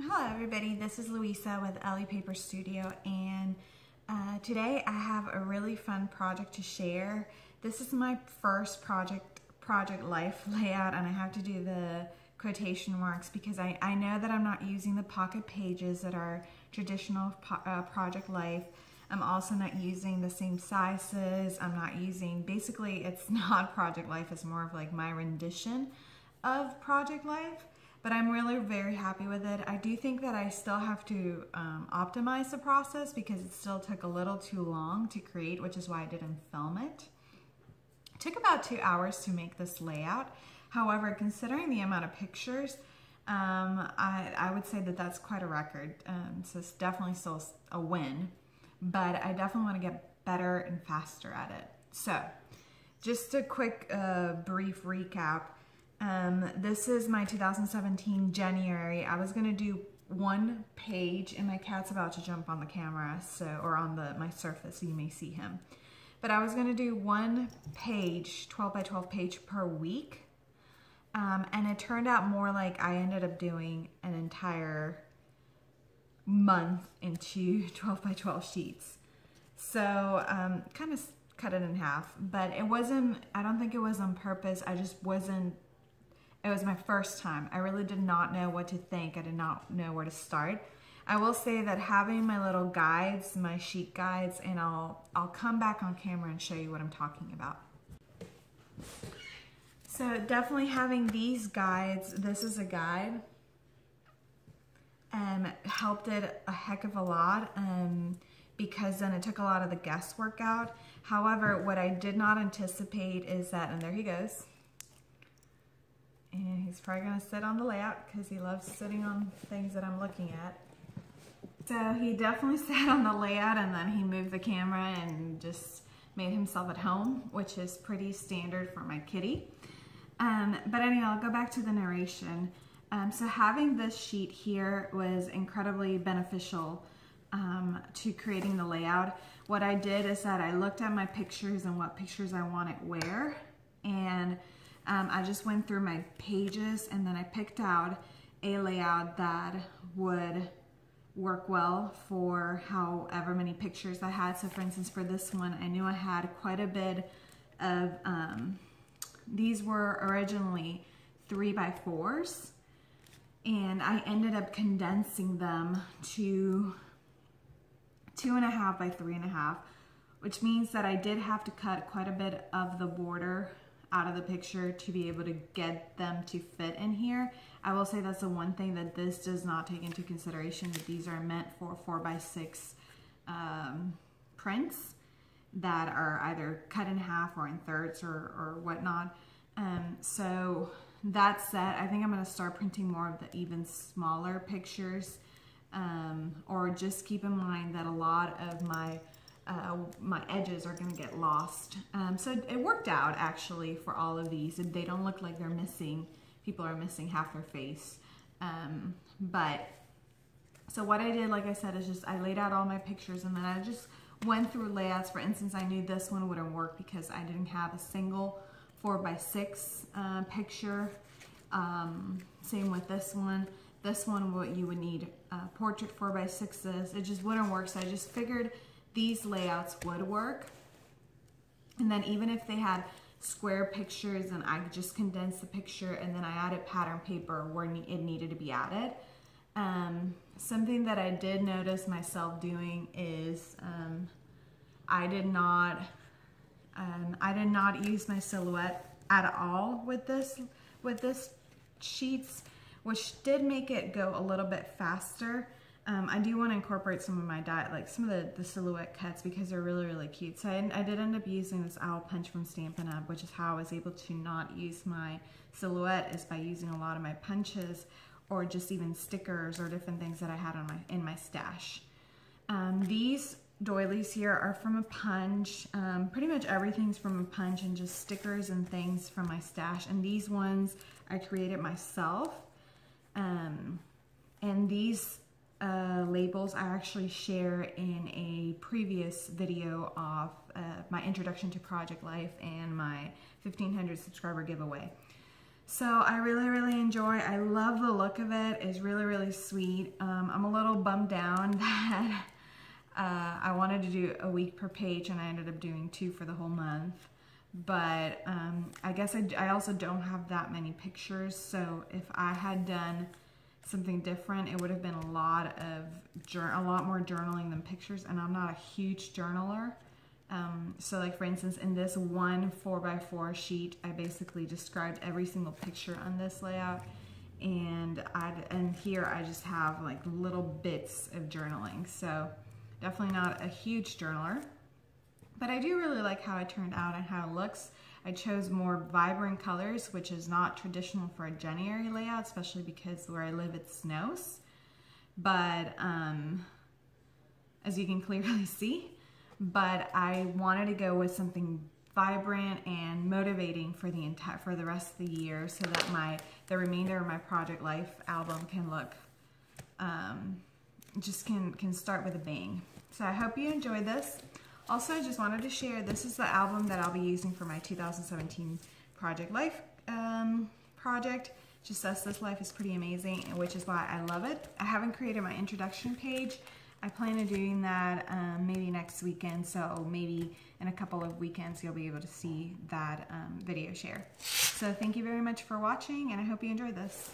Hello everybody, this is Louisa with LE Paper Studio and uh, today I have a really fun project to share. This is my first project project life layout and I have to do the quotation marks because I, I know that I'm not using the pocket pages that are traditional uh, project life. I'm also not using the same sizes. I'm not using, basically it's not project life, it's more of like my rendition of project life but I'm really very happy with it. I do think that I still have to um, optimize the process because it still took a little too long to create, which is why I didn't film it. It took about two hours to make this layout. However, considering the amount of pictures, um, I, I, would say that that's quite a record. Um, so it's definitely still a win, but I definitely want to get better and faster at it. So just a quick uh, brief recap. Um, this is my 2017 January. I was gonna do one page and my cat's about to jump on the camera so or on the my surface so you may see him. But I was gonna do one page, 12 by 12 page per week. Um, and it turned out more like I ended up doing an entire month into 12 by 12 sheets. So um, kind of cut it in half, but it wasn't, I don't think it was on purpose. I just wasn't it was my first time. I really did not know what to think. I did not know where to start. I will say that having my little guides, my sheet guides, and I'll, I'll come back on camera and show you what I'm talking about. So definitely having these guides, this is a guide, um, helped it a heck of a lot um, because then it took a lot of the guesswork out. However, what I did not anticipate is that, and there he goes, and he's probably gonna sit on the layout because he loves sitting on things that I'm looking at. So he definitely sat on the layout and then he moved the camera and just made himself at home, which is pretty standard for my kitty. Um, but anyhow, I'll go back to the narration. Um, so having this sheet here was incredibly beneficial um, to creating the layout. What I did is that I looked at my pictures and what pictures I wanted where and um, I just went through my pages and then I picked out a layout that would work well for however many pictures I had. So for instance, for this one, I knew I had quite a bit of, um, these were originally three by fours and I ended up condensing them to two and a half by three and a half, which means that I did have to cut quite a bit of the border out of the picture to be able to get them to fit in here. I will say that's the one thing that this does not take into consideration that these are meant for four by six um, prints that are either cut in half or in thirds or, or whatnot. Um, so that said, I think I'm gonna start printing more of the even smaller pictures um, or just keep in mind that a lot of my uh, my edges are gonna get lost. Um, so it worked out actually for all of these. They don't look like they're missing, people are missing half their face. Um, but, so what I did, like I said, is just I laid out all my pictures and then I just went through layouts. For instance, I knew this one wouldn't work because I didn't have a single four by six uh, picture. Um, same with this one. This one, what you would need uh, portrait four by sixes. It just wouldn't work. So I just figured these layouts would work. And then even if they had square pictures and I just condensed the picture and then I added pattern paper where it needed to be added. Um, something that I did notice myself doing is um, I did not um, I did not use my silhouette at all with this with this sheets which did make it go a little bit faster um, I do want to incorporate some of my diet, like some of the, the silhouette cuts because they're really, really cute. So I, I did end up using this owl punch from Stampin' Up, which is how I was able to not use my silhouette is by using a lot of my punches or just even stickers or different things that I had on my in my stash. Um, these doilies here are from a punch. Um, pretty much everything's from a punch and just stickers and things from my stash. And these ones I created myself. Um, and these uh, labels I actually share in a previous video of uh, my introduction to Project Life and my 1500 subscriber giveaway. So I really, really enjoy, I love the look of it. It's really, really sweet. Um, I'm a little bummed down that uh, I wanted to do a week per page and I ended up doing two for the whole month. But um, I guess I, I also don't have that many pictures. So if I had done something different, it would have been a lot of, a lot more journaling than pictures. And I'm not a huge journaler. Um, so like for instance, in this one 4x4 sheet, I basically described every single picture on this layout. And I and here I just have like little bits of journaling. So definitely not a huge journaler. But I do really like how it turned out and how it looks. I chose more vibrant colors, which is not traditional for a January layout, especially because where I live it snows. But um, as you can clearly see, but I wanted to go with something vibrant and motivating for the entire for the rest of the year so that my the remainder of my project life album can look um, just can can start with a bang. So I hope you enjoyed this. Also I just wanted to share this is the album that I'll be using for my 2017 project life um, project. Just says this life is pretty amazing which is why I love it. I haven't created my introduction page. I plan on doing that um, maybe next weekend, so maybe in a couple of weekends you'll be able to see that um, video share. So thank you very much for watching, and I hope you enjoyed this.